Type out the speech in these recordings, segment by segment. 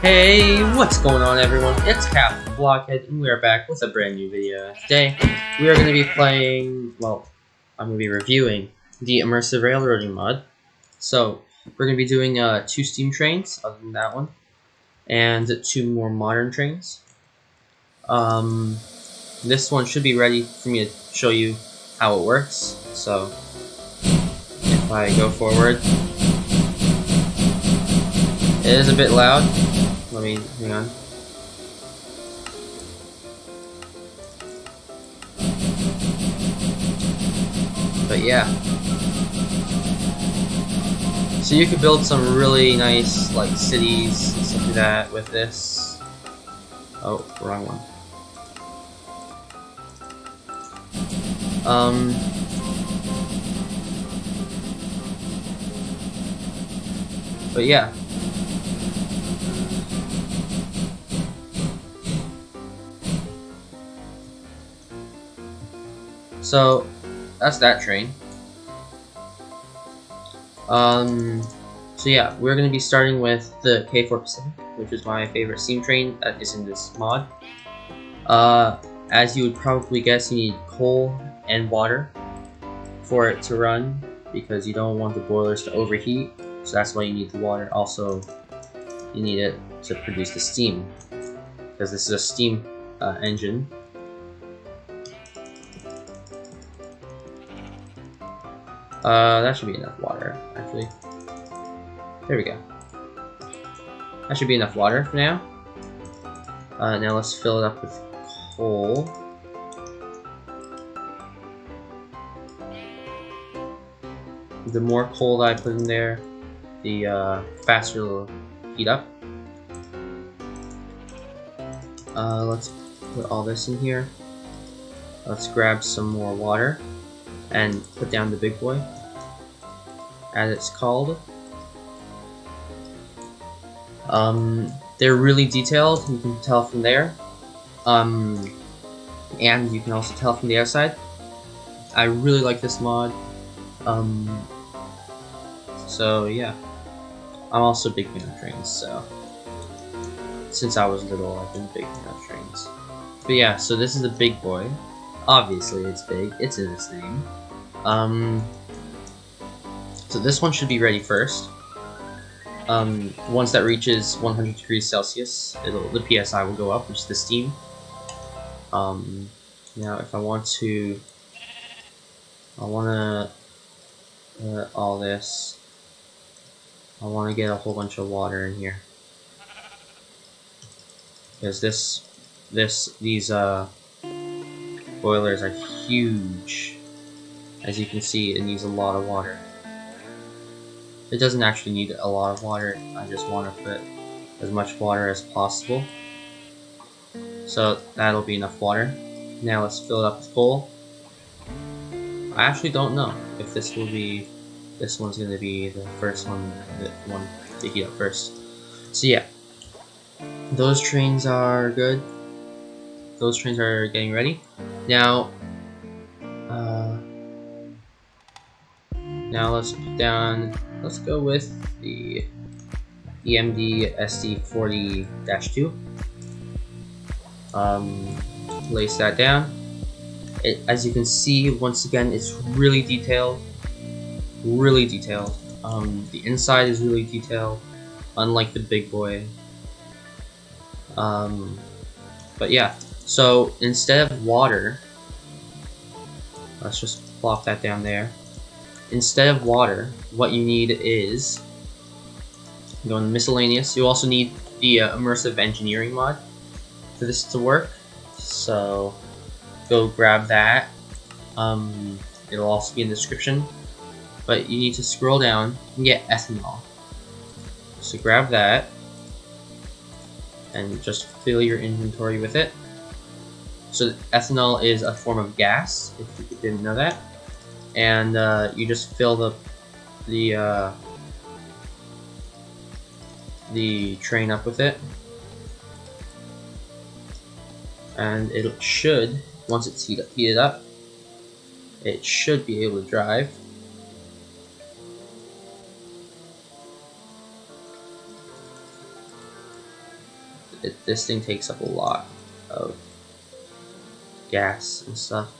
Hey, what's going on everyone? It's Captain Blockhead and we are back with a brand new video. Today, we are going to be playing, well, I'm going to be reviewing the Immersive Railroading mod. So, we're going to be doing uh, two steam trains, other than that one, and two more modern trains. Um, this one should be ready for me to show you how it works, so if I go forward, it is a bit loud. Let me, hang on. But yeah. So you could build some really nice, like, cities and stuff like that with this. Oh, wrong one. Um, but yeah. So, that's that train. Um, so yeah, we're going to be starting with the K4 Pacific, which is my favorite steam train that is in this mod. Uh, as you would probably guess, you need coal and water for it to run, because you don't want the boilers to overheat, so that's why you need the water. Also, you need it to produce the steam, because this is a steam uh, engine, Uh, that should be enough water, actually. There we go. That should be enough water for now. Uh, now let's fill it up with coal. The more coal that I put in there, the uh, faster it'll heat up. Uh, let's put all this in here. Let's grab some more water and put down the big boy, as it's called. Um, they're really detailed, you can tell from there. Um, and you can also tell from the outside. I really like this mod. Um, so yeah. I'm also a big fan of trains, so since I was little, I've been a big fan of trains. But yeah, so this is a big boy. Obviously, it's big. It's in its name. Um, so this one should be ready first. Um, once that reaches 100 degrees Celsius, the PSI will go up, which is the steam. Um, now, if I want to, I want to uh, all this. I want to get a whole bunch of water in here because this, this, these uh, boilers are huge. As you can see, it needs a lot of water. It doesn't actually need a lot of water, I just want to put as much water as possible. So that'll be enough water. Now let's fill it up coal. I actually don't know if this will be, this one's going to be the first one, the one to heat up first. So yeah, those trains are good. Those trains are getting ready. Now, now let's put down, let's go with the EMD SD40-2. Um, place that down. It, as you can see, once again, it's really detailed. Really detailed. Um, the inside is really detailed, unlike the big boy. Um, but yeah, so instead of water, let's just plop that down there. Instead of water, what you need is go miscellaneous. You also need the uh, immersive engineering mod for this to work. So go grab that. Um, it'll also be in the description. But you need to scroll down and get ethanol. So grab that and just fill your inventory with it. So ethanol is a form of gas, if you didn't know that. And uh, you just fill the the uh, the train up with it. And it should, once it's heat heated up, it should be able to drive. it, this thing takes up a lot of gas and stuff.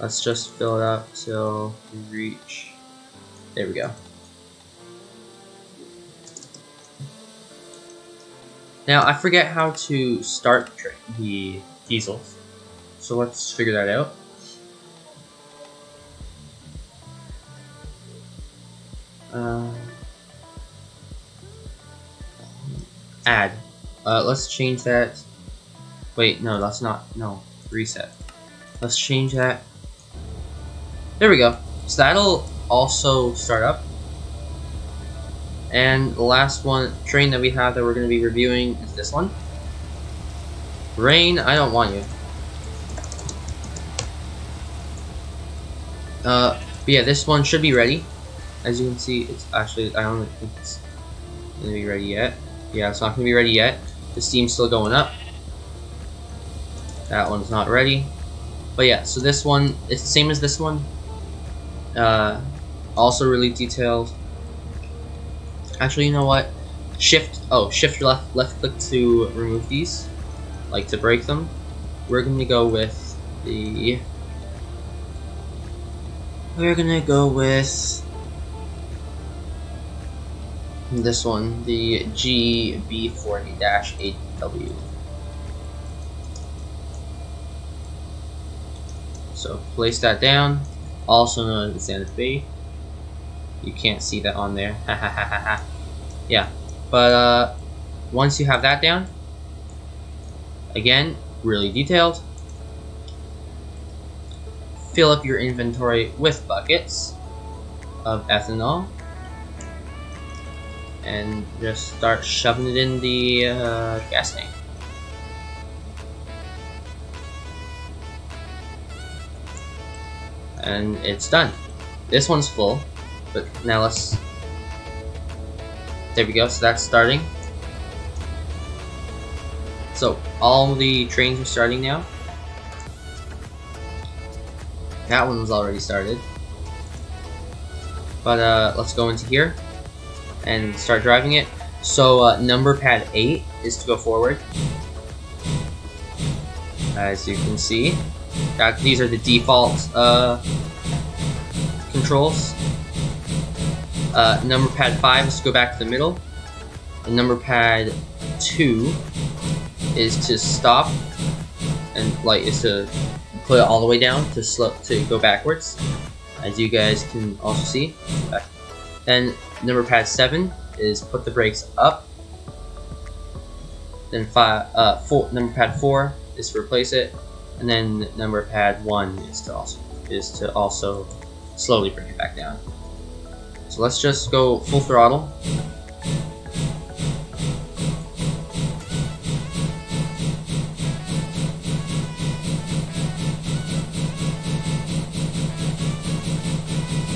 Let's just fill it up till we reach. There we go. Now I forget how to start the diesels, so let's figure that out. Uh, add. Uh, let's change that. Wait, no, that's not. No, reset. Let's change that. There we go. So that'll also start up. And the last one train that we have that we're going to be reviewing is this one. Rain, I don't want you. Uh, yeah, this one should be ready. As you can see, it's actually, I don't think it's going to be ready yet. Yeah, it's not going to be ready yet. The steam's still going up. That one's not ready. But yeah, so this one, it's the same as this one. Uh, also really detailed. Actually, you know what? Shift, oh, shift left, left click to remove these. Like to break them. We're gonna go with the... We're gonna go with this one, the GB40-8W. So place that down, also known as Santa Fe. You can't see that on there. Ha ha. Yeah, but uh, once you have that down, again, really detailed. Fill up your inventory with buckets of ethanol and just start shoving it in the uh, gas tank. And it's done. This one's full, but now let's... There we go, so that's starting. So, all the trains are starting now. That one's already started. But uh, let's go into here and start driving it. So uh, number pad 8 is to go forward. As you can see, that these are the default uh, controls. Uh, number pad 5 is to go back to the middle. And number pad 2 is to stop and like is to put it all the way down to slow to go backwards as you guys can also see then number pad 7 is put the brakes up. Then five, uh, four, number pad 4 is to replace it. And then number pad 1 is to also is to also slowly bring it back down. So let's just go full throttle.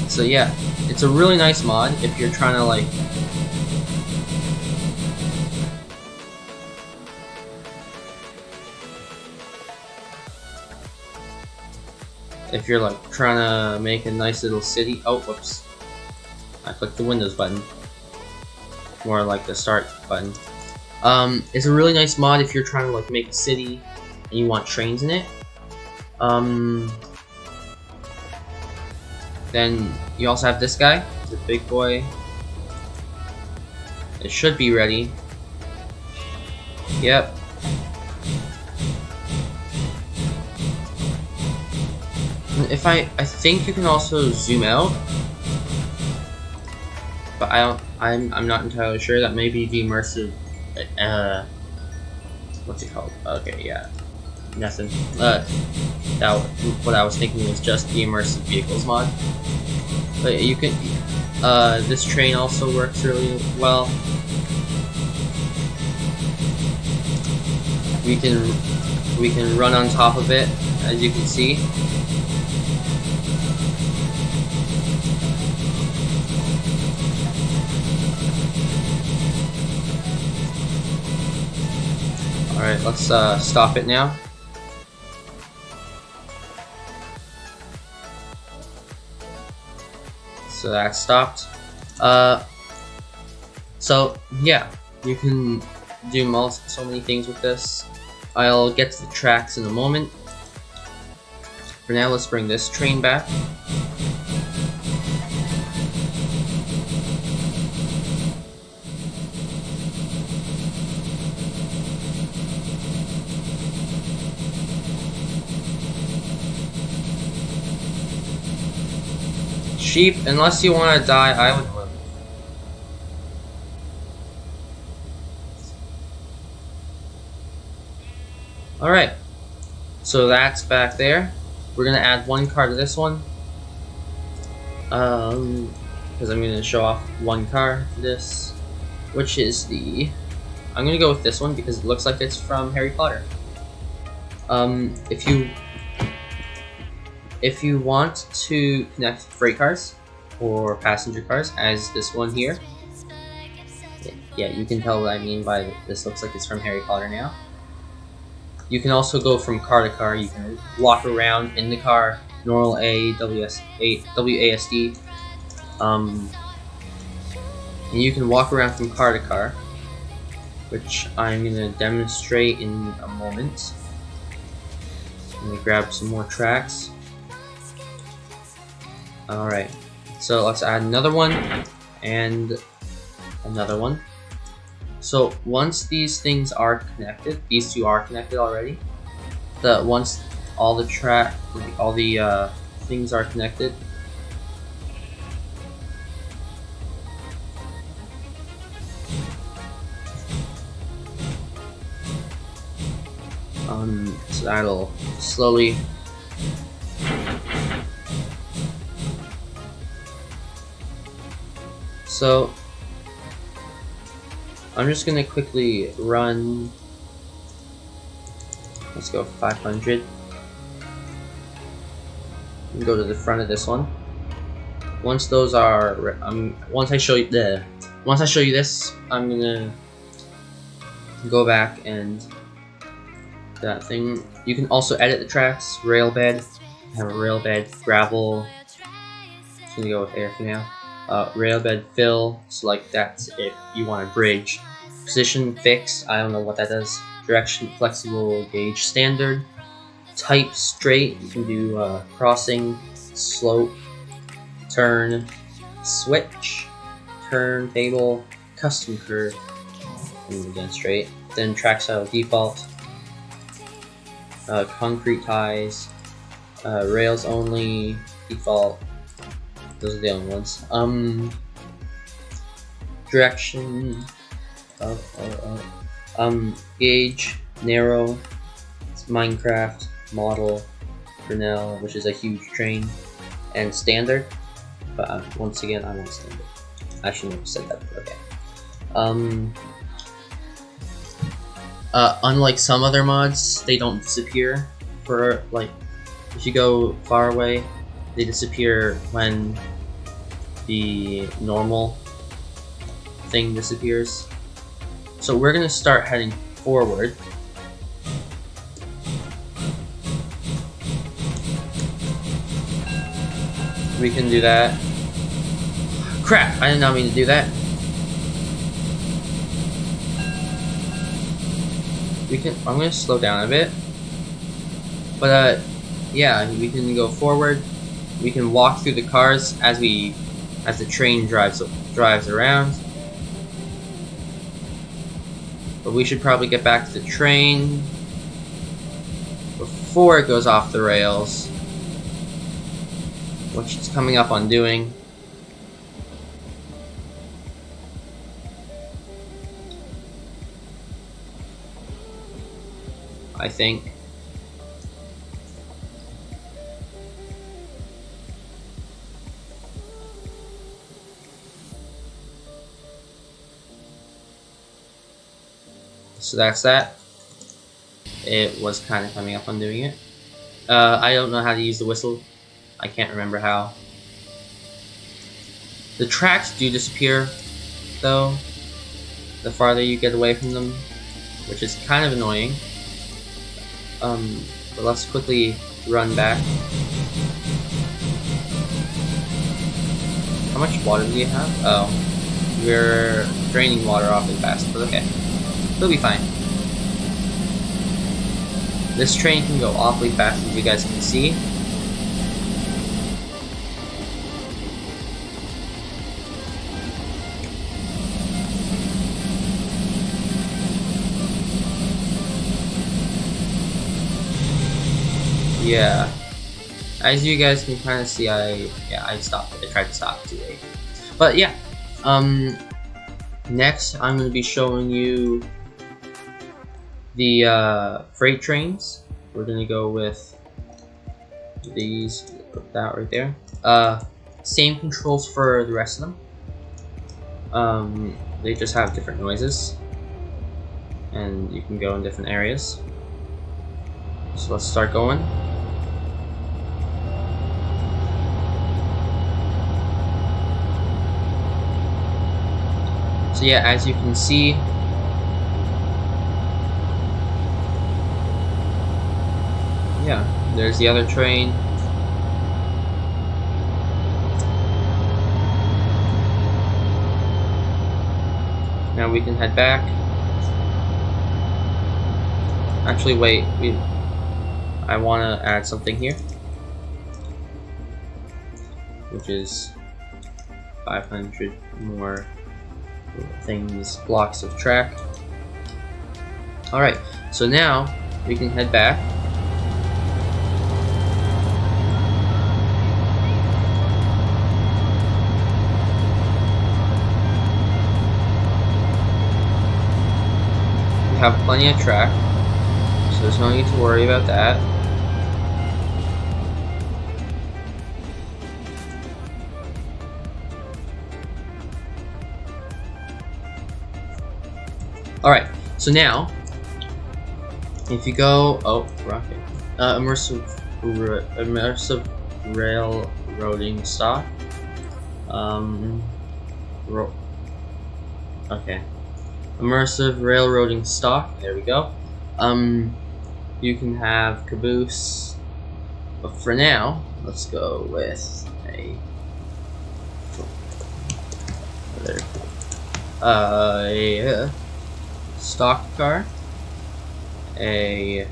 So yeah, it's a really nice mod if you're trying to like if you're like trying to make a nice little city oh whoops I clicked the Windows button more like the start button um, it's a really nice mod if you're trying to like make a city and you want trains in it um, then you also have this guy, the big boy. It should be ready. Yep. If I, I think you can also zoom out, but I don't, I'm, I'm not entirely sure. That may be the immersive, uh, what's it called? Okay, yeah, nothing. Uh, that what I was thinking was just the immersive vehicles mod. But you can, uh, this train also works really well. We can, we can run on top of it, as you can see. Alright, let's uh, stop it now. so that stopped. Uh, so yeah, you can do so many things with this. I'll get to the tracks in a moment. For now, let's bring this train back. Sheep, unless you want to die, I would live. Alright, so that's back there. We're gonna add one car to this one. Um, because I'm gonna show off one car this, which is the. I'm gonna go with this one because it looks like it's from Harry Potter. Um, if you if you want to connect freight cars or passenger cars, as this one here, yeah, you can tell what I mean by this looks like it's from Harry Potter now. You can also go from car to car. You can walk around in the car, normal A, WS, A, WASD. Um, and you can walk around from car to car, which I'm going to demonstrate in a moment. Let me grab some more tracks. Alright, so let's add another one and another one. So once these things are connected, these two are connected already. The once all the track, all the uh, things are connected. Um, so that'll slowly So I'm just gonna quickly run. Let's go 500. And go to the front of this one. Once those are, um, once I show you the, once I show you this, I'm gonna go back and that thing. You can also edit the tracks, rail bed, have a rail bed, gravel. Just gonna go with air for now. Uh, rail bed fill, so like that's if you want a bridge. Position fixed, I don't know what that does, direction flexible gauge standard, type straight, you can do uh, crossing, slope, turn, switch, turn, table, custom curve, and again straight, then track style default, uh, concrete ties, uh, rails only, default, those are the only ones. Um, direction, uh, uh, um, gauge, narrow, it's Minecraft, model, Brunel, which is a huge train, and standard. But uh, once again, I want standard. I shouldn't have said that, okay. Um, uh, unlike some other mods, they don't disappear for, like, if you go far away, they disappear when the normal thing disappears. So we're gonna start heading forward. We can do that. Crap, I did not mean to do that. We can, I'm gonna slow down a bit. But uh, yeah, we can go forward. We can walk through the cars as we, as the train drives drives around. But we should probably get back to the train before it goes off the rails. Which it's coming up on doing. I think. So that's that. It was kind of coming up on doing it. Uh, I don't know how to use the whistle. I can't remember how. The tracks do disappear, though, the farther you get away from them, which is kind of annoying. Um, but let's quickly run back. How much water do you have? Oh, we're draining water off it fast, but okay. He'll be fine. This train can go awfully fast as you guys can see. Yeah. As you guys can kind of see, I yeah I stopped. I tried to stop too late. But yeah, um, next I'm going to be showing you the uh, freight trains. We're to go with these. Put that right there. Uh, same controls for the rest of them. Um, they just have different noises, and you can go in different areas. So let's start going. So yeah, as you can see, yeah, there's the other train. Now we can head back. Actually, wait, we, I want to add something here, which is 500 more things, blocks of track. Alright, so now we can head back. Have plenty of track, so there's no need to worry about that. Alright, so now, if you go, oh, rocket, uh, immersive, immersive railroading stock, um, ro okay, immersive railroading stock, there we go, um, you can have caboose, but for now, let's go with a, there. uh, yeah stock car, a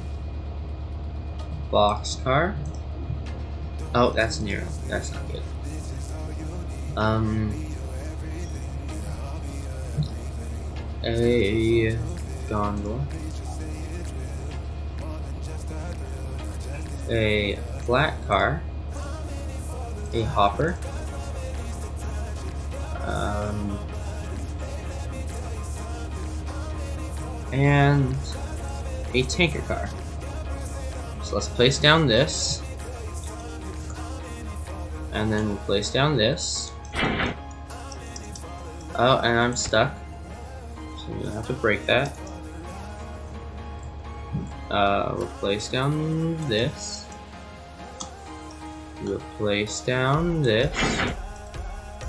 box car. Oh, that's Nero. That's not good. Um, a gondola, a flat car, a hopper, um, and a tanker car. So let's place down this. And then we'll place down this. Oh, and I'm stuck. So I'm gonna have to break that. Uh, we'll place down this. We'll place down this.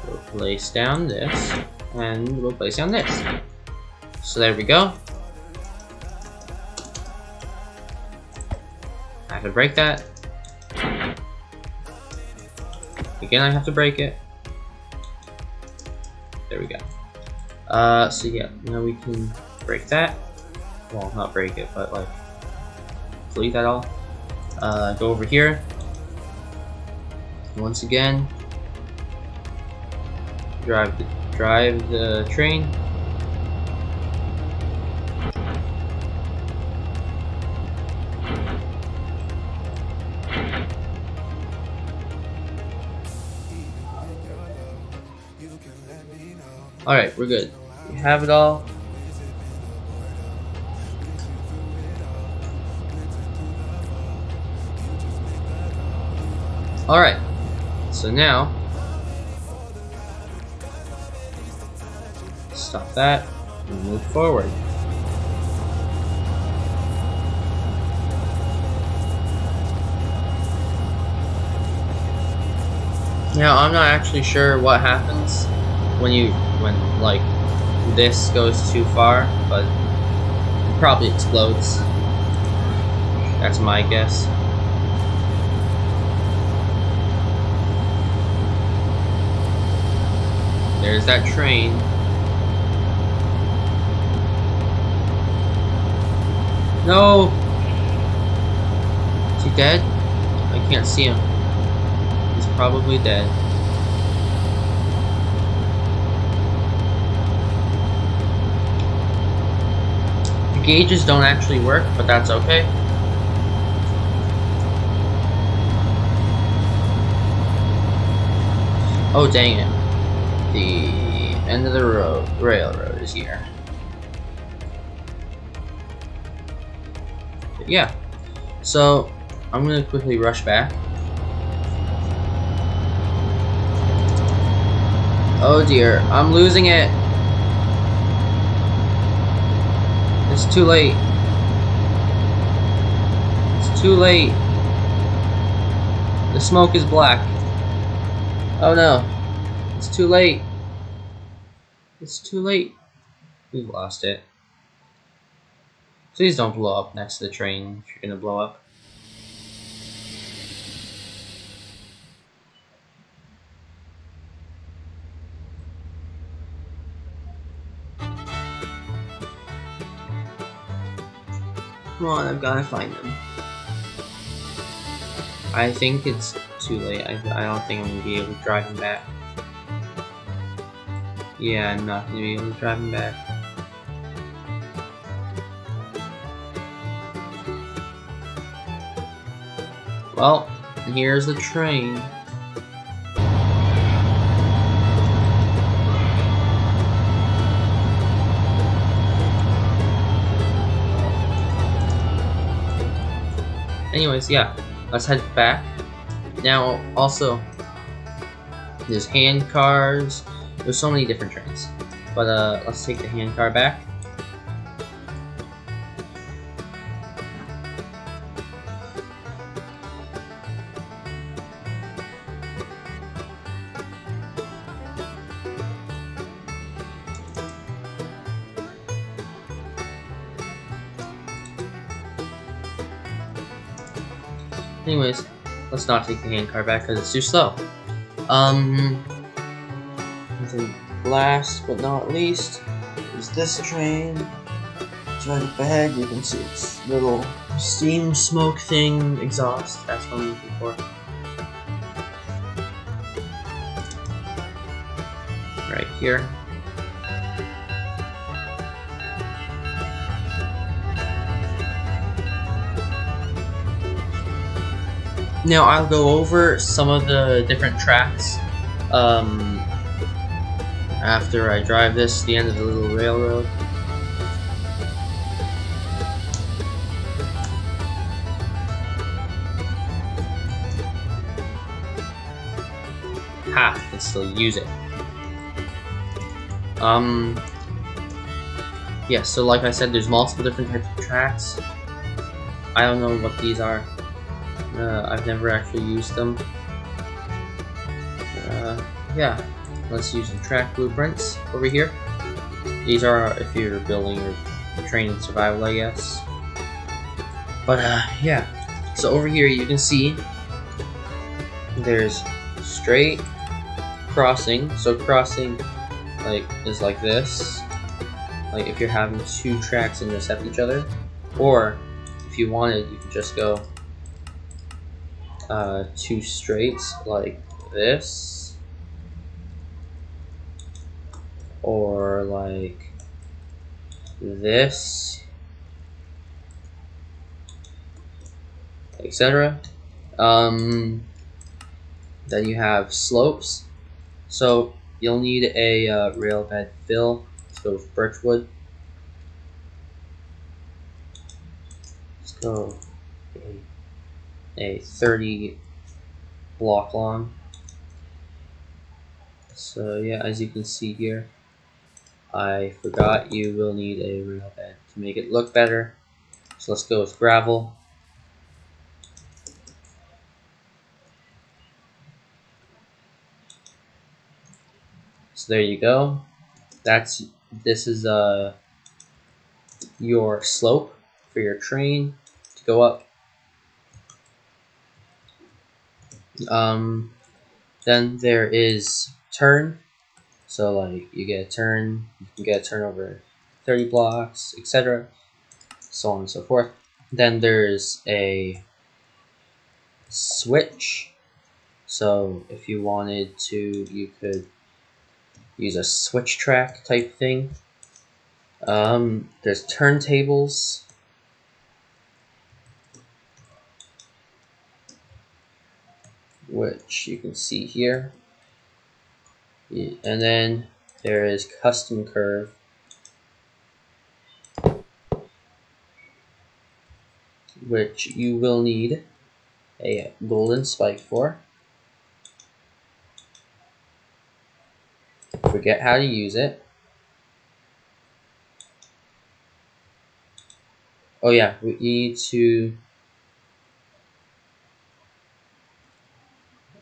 We'll place down this. And we'll place down this. So there we go. I have to break that. Again, I have to break it. There we go. Uh, so yeah, now we can break that. Well, not break it, but like, delete that all. Uh, go over here. Once again, drive the, drive the train. Alright, we're good. We have it all. Alright, so now, stop that and move forward. Now, I'm not actually sure what happens when you when like this goes too far, but it probably explodes. That's my guess. There's that train. No! Is he dead? I can't see him. He's probably dead. Gauges don't actually work, but that's okay. Oh dang it. The end of the road railroad is here. But yeah. So I'm gonna quickly rush back. Oh dear, I'm losing it. It's too late. It's too late. The smoke is black. Oh no. It's too late. It's too late. We've lost it. Please don't blow up next to the train if you're gonna blow up. Come on, I've gotta find them. I think it's too late. I, I don't think I'm gonna be able to drive him back. Yeah, I'm not gonna be able to drive him back. Well, here's the train. Anyways, yeah, let's head back. Now, also, there's hand cars. There's so many different trains. But uh, let's take the hand car back. Let's not take the hand car back because it's too slow. Um, last but not least is this train. It's right up ahead. You can see its little steam smoke thing exhaust. That's what I'm looking for. Right here. Now I'll go over some of the different tracks um, after I drive this to the end of the little railroad. Ha! I can still use it. Um, yeah, so like I said, there's multiple different types of tracks. I don't know what these are. Uh, I've never actually used them. Uh, yeah, let's use the track blueprints over here. These are if you're building your training survival, I guess. But uh, yeah, so over here you can see there's straight crossing. So crossing like is like this. Like if you're having two tracks intercept each other, or if you wanted, you could just go uh, two straights like this. Or like this. Etc um, then you have slopes. So you'll need a uh, rail bed fill let's go with birchwood let's go a 30 block long. So yeah, as you can see here, I forgot you will need a rail bed to make it look better. So let's go with gravel. So there you go. That's this is uh your slope for your train to go up Um, then there is turn. So like you get a turn, you can get a turn over 30 blocks, etc. so on and so forth. Then there's a switch. So if you wanted to, you could use a switch track type thing. Um, there's turntables. Which you can see here. And then there is custom curve. Which you will need a golden spike for. Forget how to use it. Oh yeah, we need to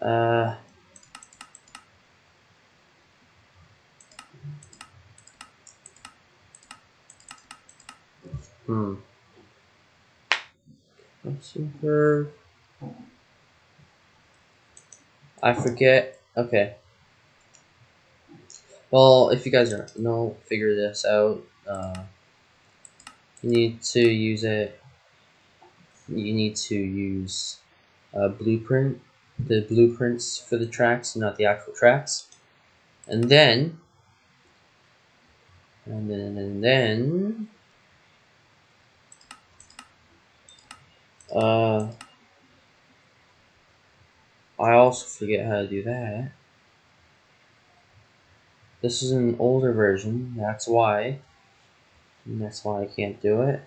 uh Hmm. Super. I forget. Okay. Well, if you guys are know, figure this out. Uh, you need to use it. You need to use a blueprint, the blueprints for the tracks, not the actual tracks, and then, and then, and then. Uh, I also forget how to do that. This is an older version, that's why. And that's why I can't do it.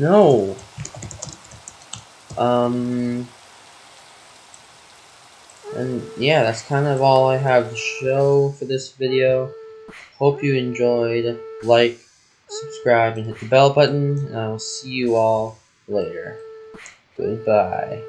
No. Um, and yeah, that's kind of all I have to show for this video. Hope you enjoyed. Like, subscribe, and hit the bell button. And I'll see you all later. Goodbye.